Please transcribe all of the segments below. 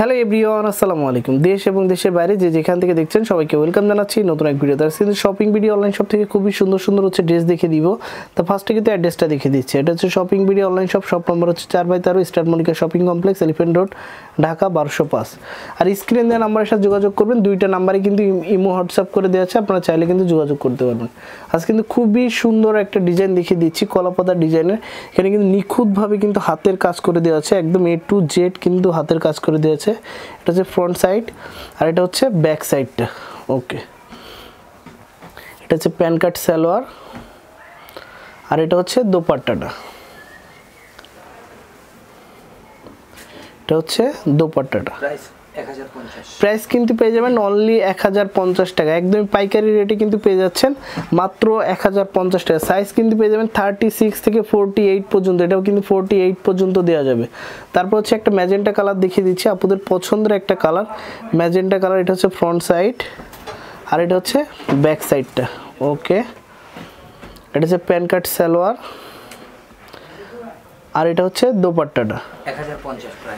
Hello everyone, আসসালামু আলাইকুম। দেশ এবং দেশের বাইরে যে যেখান থেকে দেখছেন সবাইকে ওয়েলকাম জানাচ্ছি নতুন এক ভিডিও তার কিন্তু শপিং ভিডিও অনলাইন শপ থেকে খুবই সুন্দর সুন্দর হচ্ছে ড্রেস দেখে দিব। তো ফার্স্টে কিন্তু অ্যাড্রেসটা দেখে দিচ্ছি। এটা হচ্ছে shopping video online shop shop number হচ্ছে চার বাই তেরো star Mallika shopping complex Elephant Road Dhaka বারোশো পাঁচ। আর স্ক্রিন দেওয়া নাম্বারের সাথে যোগাযোগ করবেন। দুইটা নাম্বারে কিন্তু ইমো হোয়াটসঅ্যাপ করে দেওয়া আছে। আপনারা চাইলে কিন্তু যোগাযোগ করতে পারবেন। আজ কিন্তু খুবই সুন্দর একটা ডিজাইন দেখিয়ে দিচ্ছি, কলাপাতার ডিজাইনের এখানে কিন্তু নিখুঁতভাবে কিন্তু হাতের কাজ করে দেওয়া আছে। একদম এ টু জেড কিন্তু হাতের কাজ করে দেওয়া আছে। এটা হচ্ছে ফ্রন্ট সাইড আর এটা হচ্ছে ব্যাক সাইডটা ওকে এটা হচ্ছে প্যান কার্ড সালোয়ার আর এটা হচ্ছে দোপাট্টাটা। এটা হচ্ছে দোপাট্টাটা। প্রাইস কিন্তু পেয়ে যাবেন অনলি এক হাজার পঞ্চাশ টাকা। একদম পাইকারি রেটে কিন্তু পেয়ে যাচ্ছেন মাত্র এক হাজার পঞ্চাশ টাকা। সাইজ কিন্তু পেয়ে যাবেন থার্টি সিক্স থেকে ফোরটি এইট পর্যন্ত। এটাও কিন্তু ফোরটি এইট পর্যন্ত দেওয়া যাবে। তারপর হচ্ছে একটা ম্যাজেন্টা কালার দেখিয়ে দিচ্ছি। আপনাদের পছন্দের একটা কালার ম্যাজেন্টা কালার এটা হচ্ছে ফ্রন্ট সাইড আর এটা হচ্ছে ব্যাক সাইডটা ওকে এটা হচ্ছে প্যান কার্ড সালোয়ার। আর এটা হচ্ছে দোপাট্টাটা।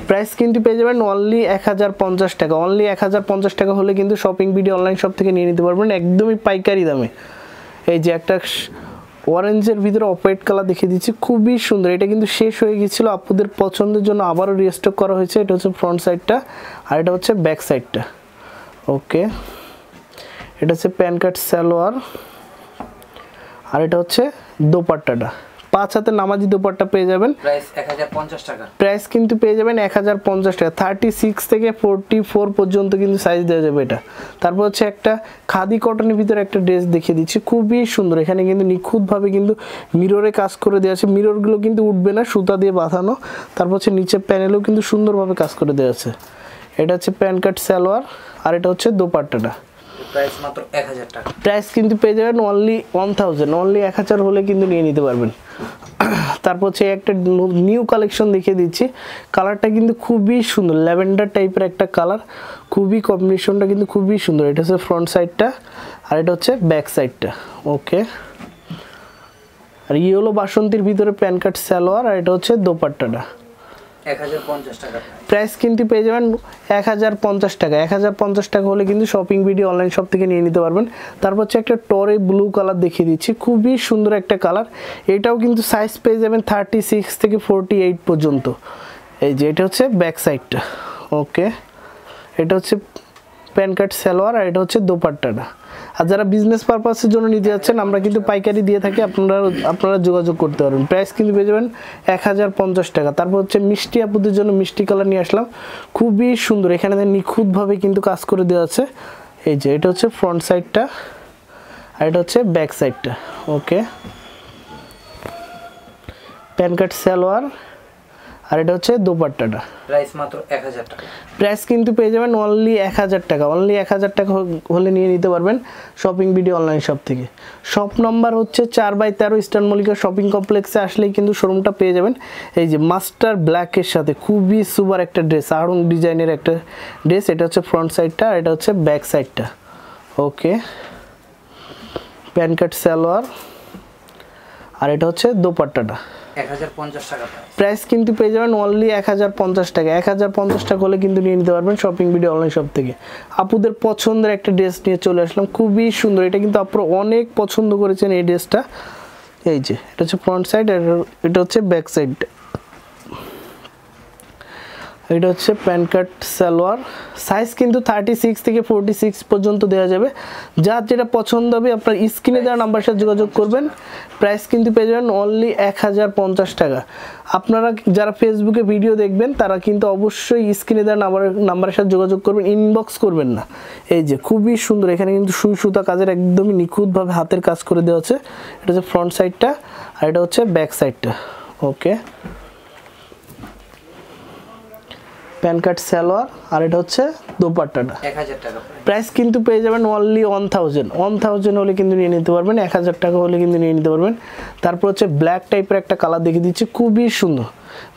প্রাইস কিন্তু পেয়ে যাবেন অনলি এক হাজার পঞ্চাশ টাকা। অনলি এক হাজার পঞ্চাশ টাকা হলে কিন্তু শপিং ভিডিও অনলাইন শপ থেকে নিয়ে নিতে পারবেন একদমই পাইকারি দামে। এই যে একটা অরেঞ্জের ভিতরে অপারেট কালার দেখিয়ে দিচ্ছি খুবই সুন্দর। এটা কিন্তু শেষ হয়ে গিয়েছিল আপুদের পছন্দের জন্য আবারও রিস্টক করা হয়েছে। এটা হচ্ছে ফ্রন্ট সাইডটা আর এটা হচ্ছে ব্যাক সাইডটা ওকে এটা হচ্ছে প্যান কার্ড সালোয়ার আর এটা হচ্ছে দোপাট্টাটা। পাঁচ হাতে নামাজি দোপাট্টা পেয়ে যাবেন। প্রাইস কিন্তু পেয়ে যাবেন এক হাজার পঞ্চাশ টাকা। থার্টি সিক্স থেকে ফোরটি ফোর পর্যন্ত কিন্তু সাইজ দেওয়া যাবে এটা। তারপর হচ্ছে একটা খাদি কটনের ভিতরে একটা ড্রেস দেখিয়ে দিচ্ছি। খুবই সুন্দর। এখানে কিন্তু নিখুঁতভাবে কিন্তু মিররে কাজ করে দেওয়া আছে। মিররগুলো কিন্তু উঠবে না সুতা দিয়ে বাঁধানো। তারপর হচ্ছে নিচের প্যানেলেও কিন্তু সুন্দরভাবে কাজ করে দেওয়া আছে। এটা হচ্ছে প্যান কার্ড সালোয়ার আর এটা হচ্ছে দোপাট্টাটা। প্রাইস মাত্র এক হাজার টাকা। প্রাইস কিন্তু পেয়ে যাবেন অনলি ওয়ান থাউজেন্ড অনলি এক হাজার হলে কিন্তু নিয়ে নিতে পারবেন। তারপর হচ্ছে একটা নিউ কালেকশন দেখিয়ে দিচ্ছি। কালারটা কিন্তু খুবই সুন্দর, ল্যাভেন্ডার টাইপের একটা কালার খুবই কম্বিনেশনটা কিন্তু খুবই সুন্দর। এটা হচ্ছে ফ্রন্ট সাইডটা আর এটা হচ্ছে ব্যাক সাইডটা ওকে আর ইয়েলো বাসন্তীর ভিতরে প্যান কার্ড স্যালোয়ার আর এটা হচ্ছে দোপাট্টাটা এক হাজার পঞ্চাশ টাকা প্রাইস কিন্তু পেয়ে যাবেন এক হাজার পঞ্চাশ টাকা। এক হাজার পঞ্চাশ টাকা হলে কিন্তু শপিং ভিডিও অনলাইন শপ থেকে নিয়ে নিতে পারবেন। তারপর হচ্ছে একটা টরে ব্লু কালার দেখিয়ে দিচ্ছি। খুবই সুন্দর একটা কালার এটাও কিন্তু সাইজ পেয়ে যাবেন থার্টি সিক্স থেকে ফোরটি এইট পর্যন্ত। এই যে এটা হচ্ছে ব্যাক সাইডটা ওকে এটা হচ্ছে প্যান কার্ড, সালোয়ার আর এটা হচ্ছে দোপাট্টাটা। আর যারা বিজনেস পারপাসের জন্য নিতে যাচ্ছেন, আমরা কিন্তু পাইকারি দিয়ে থাকি, আপনারা আপনারা যোগাযোগ করতে পারবেন। প্রাইস কিন্তু পেয়ে যাবেন এক হাজার পঞ্চাশ টাকা। তারপর হচ্ছে মিষ্টি আপুদের জন্য মিষ্টি কালার নিয়ে আসলাম। খুবই সুন্দর, এখানে নিখুঁতভাবে কিন্তু কাজ করে দেওয়া আছে। এই যে, এটা হচ্ছে ফ্রন্ট সাইডটা আর এটা হচ্ছে ব্যাক সাইডটা ওকে প্যান কার্ড সালোয়ার আর এটা হচ্ছে দোপাট্টাটা। প্রাইস মাত্র এক হাজার টাকা। প্রাইস কিন্তু পেয়ে যাবেন অনলি এক হাজার টাকা। অনলি এক হাজার টাকা হলে নিয়ে নিতে পারবেন শপিং ভিডিও অনলাইন শপ থেকে। শপ নাম্বার হচ্ছে চার বাই তেরো ইস্টার্ন মল্লিকা শপিং কমপ্লেক্সে আসলেই কিন্তু শোরুমটা পেয়ে যাবেন। এই যে মাস্টার ব্ল্যাকের সাথে খুবই সুপার একটা ড্রেস আরং ডিজাইনের একটা ড্রেস এটা হচ্ছে ফ্রন্ট সাইডটা আর এটা হচ্ছে ব্যাক সাইডটা ওকে প্যান কার্ড সালোয়ার আর এটা হচ্ছে দোপাট্টাটা। প্রাইস কিন্তু পেয়ে যাবেন অনলি এক হাজার পঞ্চাশ টাকা। এক হাজার পঞ্চাশ টাকা হলে কিন্তু নিয়ে নিতে পারবেন শপিং ভিডিও অনলাইন শপ থেকে। আপুদের পছন্দের একটা ড্রেস নিয়ে চলে আসলাম। খুবই সুন্দর। এটা কিন্তু আপনারা অনেক পছন্দ করেছেন এই ড্রেসটা এই যে, এটা হচ্ছে ফ্রন্ট সাইড আর এটা হচ্ছে ব্যাক সাইড এটা হচ্ছে প্যান কার্ড সালোয়ার। সাইজ কিন্তু থার্টি সিক্স থেকে ফোরটি সিক্স পর্যন্ত দেওয়া যাবে। যার যেটা পছন্দ হবে আপনার স্ক্রিনে দেওয়া নাম্বার সাথে যোগাযোগ করবেন। প্রাইস কিন্তু পেয়ে যাবেন অনলি এক হাজার পঞ্চাশ টাকা। আপনারা যারা ফেসবুকে ভিডিও দেখবেন তারা কিন্তু অবশ্যই স্ক্রিনে দেওয়া নাম্বার নাম্বারের সাথে যোগাযোগ করবেন ইনবক্স করবেন না। এই যে খুবই সুন্দর এখানে কিন্তু সুই সুতা কাজের একদমই নিখুঁতভাবে হাতের কাজ করে দেওয়া হচ্ছে এটা হচ্ছে ফ্রন্ট সাইডটা আর এটা হচ্ছে ব্যাক সাইডটা ওকে প্যান কার্ড সালোয়ার আর এটা হচ্ছে দোপাট্টাটা। এক হাজার টাকা প্রাইস কিন্তু পেয়ে যাবেন only one thousand one thousand হলে কিন্তু নিয়ে নিতে পারবেন এক হাজার টাকা হলে কিন্তু নিয়ে নিতে পারবেন। তারপর হচ্ছে ব্ল্যাক টাইপের একটা কালার দেখিয়ে দিচ্ছি খুবই সুন্দর।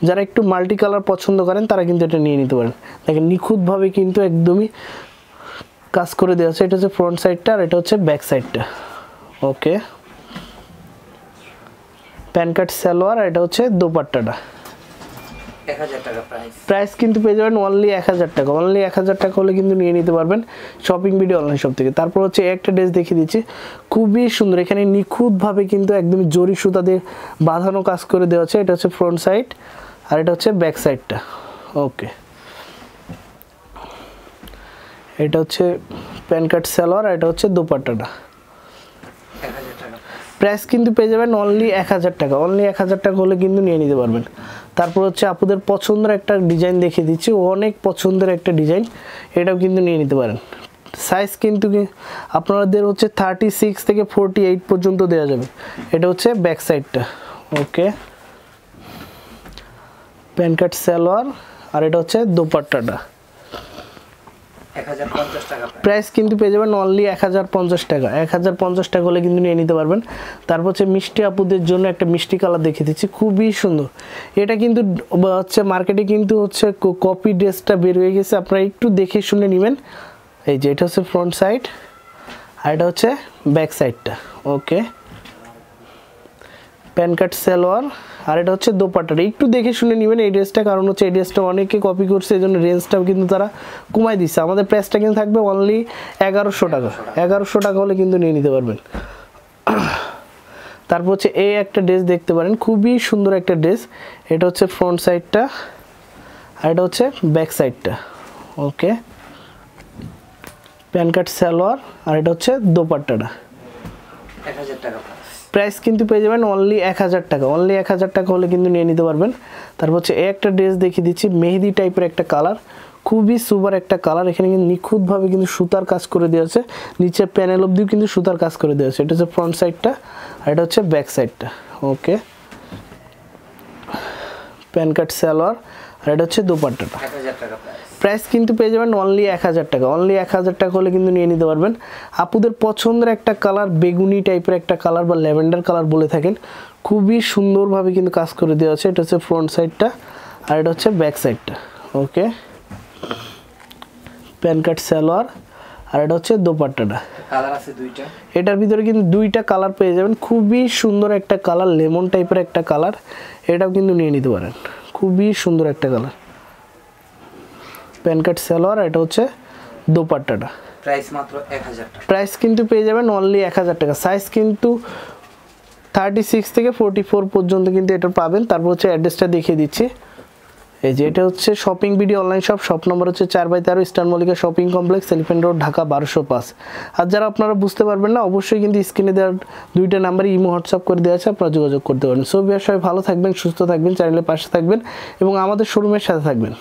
যারা একটু মাল্টি কালার পছন্দ করেন তারা কিন্তু এটা নিয়ে নিতে পারেন। দেখেন নিখুঁতভাবে কিন্তু একদমই কাজ করে দেওয়া আছে। এটা হচ্ছে ফ্রন্ট সাইডটা আর এটা হচ্ছে ব্যাক সাইডটা ওকে প্যান কার্ড সালোয়ার আর এটা হচ্ছে দোপাট্টাটা। প্রাইস কিন্তু পেয়ে যাবেন অনলি এক হাজার টাকা। অনলি এক হাজার টাকা হলে কিন্তু নিয়ে নিতে পারবেন শপিং ভিডিও অনলাইন শপ থেকে। তারপর হচ্ছে একটা ড্রেস দেখিয়ে দিচ্ছি। খুবই সুন্দর। এখানে নিখুঁতভাবে কিন্তু একদম জরি সুতা দিয়ে বাঁধানো কাজ করে দেওয়া আছে। এটা হচ্ছে ফ্রন্ট সাইড আর এটা হচ্ছে ব্যাক সাইডটা ওকে এটা হচ্ছে প্যান কার্ড সালোয়ার আর এটা হচ্ছে দোপাট্টাটা। প্রাইস কিন্তু পেয়ে যাবেন অনলি এক হাজার টাকা। অনলি এক হাজার টাকা হলে কিন্তু নিয়ে নিতে পারবেন। তারপর হচ্ছে আপুদের পছন্দের একটা ডিজাইন দেখে দিচ্ছি। অনেক পছন্দের একটা ডিজাইন। এটাও কিন্তু নিয়ে নিতে পারেন। সাইজ কিন্তু আপনাদের হচ্ছে থার্টি সিক্স থেকে ফোরটি এইট পর্যন্ত দেওয়া যাবে। এটা হচ্ছে ব্যাক সাইডটা ওকে প্যান কার্ড সালোয়ার আর এটা হচ্ছে দোপাট্টাটা এক হাজার পঞ্চাশ টাকা প্রাইস কিন্তু পেয়ে যাবেন অনলি এক হাজার পঞ্চাশ টাকা। এক হাজার পঞ্চাশ টাকা হলে কিন্তু নিয়ে নিতে পারবেন। তারপর হচ্ছে মিষ্টি আপুদের জন্য একটা মিষ্টি কালার দেখিয়ে দিচ্ছি। খুবই সুন্দর। এটা কিন্তু হচ্ছে মার্কেটে কিন্তু হচ্ছে কপি ড্রেসটা বের হয়ে গেছে। আপনারা একটু দেখে শুনে নেবেন। এই যে এটা হচ্ছে ফ্রন্ট সাইড আর এটা হচ্ছে ব্যাক সাইডটা ওকে প্যান কার্ড সালোয়ার আর এটা হচ্ছে দোপাট্টাটা। একটু দেখে শুনে নেবেন এই ড্রেসটা কারণ হচ্ছে এই ড্রেসটা অনেকে কপি করছে এই জন্য রেঞ্জটাও কিন্তু তারা কমাই দিচ্ছে। আমাদের প্রাইসটা কিন্তু থাকবে অনলি এগারোশো টাকা। এগারোশো টাকা। হলে কিন্তু নিয়ে নিতে পারবেন। তারপর হচ্ছে এই একটা ড্রেস দেখতে পারেন খুবই সুন্দর একটা ড্রেস এটা হচ্ছে ফ্রন্ট সাইডটা আর এটা হচ্ছে ব্যাক সাইডটা ওকে প্যান কার্ড সালোয়ার আর এটা হচ্ছে দোপাট্টাটা। এক হাজার টাকা প্রাইস কিন্তু পেয়ে যাবেন অনলি এক হাজার টাকা। অনলি এক হাজার টাকা হলে কিন্তু নিয়ে নিতে পারবেন। তারপর হচ্ছে একটা ড্রেস দেখিয়ে দিচ্ছি, মেহেদি টাইপের একটা কালার খুবই সুপার একটা কালার এখানে কিন্তু নিখুঁতভাবে কিন্তু সুতার কাজ করে দেওয়া আছে। নিচে প্যানেল অবধিও কিন্তু সুতার কাজ করে দেওয়া আছে। এটা হচ্ছে ফ্রন্ট সাইডটা আর এটা হচ্ছে ব্যাক সাইডটা ওকে প্যান কার্ড সালোয়ার আর এটা হচ্ছে দোপাট্টাটা। প্রাইস কিন্তু পেয়ে যাবেন অনলি এক হাজার টাকা। অনলি এক হাজার টাকা হলে কিন্তু নিয়ে নিতে পারবেন। আপুদের পছন্দের একটা কালার বেগুনি টাইপের একটা কালার বা ল্যাভেন্ডার কালার বলে থাকেন। খুবই সুন্দরভাবে কিন্তু কাজ করে দেওয়া আছে। এটা হচ্ছে ফ্রন্ট সাইডটা আর এটা হচ্ছে ব্যাক সাইডটা ওকে প্যান কার্ড সালোয়ার আর এটা হচ্ছে দোপাট্টাটা। এটার ভিতরে কিন্তু দুইটা কালার পেয়ে যাবেন। খুবই সুন্দর একটা কালার লেমন টাইপের একটা কালার এটাও কিন্তু নিয়ে নিতে পারেন। খুবই সুন্দর একটা কালার প্যান কার্ড সালোয়ার এটা হচ্ছে দোপাট্টাটা। প্রাইস মাত্র এক হাজার টাকা। প্রাইস কিন্তু পেয়ে যাবেন অনলি এক হাজার টাকা। সাইজ কিন্তু থার্টি সিক্স থেকে ফোরটি ফোর পর্যন্ত কিন্তু এটা পাবেন। তারপর হচ্ছে অ্যাড্রেসটা দেখিয়ে দিচ্ছি। এই যে এটা হচ্ছে Shopping BD online shop shop number হচ্ছে চার বাই তেরো Eastern Mallika Shopping Complex Elephant Road Dhaka বারোশো পাঁচ। আর যারা আপনারা বুঝতে পারবেন না অবশ্যই কিন্তু স্ক্রিনে দেওয়ার দুইটা নাম্বারে ইমো হোয়াটসঅ্যাপ করে দেওয়া আছে আপনারা যোগাযোগ করতে পারেন। সো বিয়ার সবাই ভালো থাকবেন সুস্থ থাকবেন চ্যানেলের পাশে থাকবেন এবং আমাদের শোরুমের সাথে থাকবেন।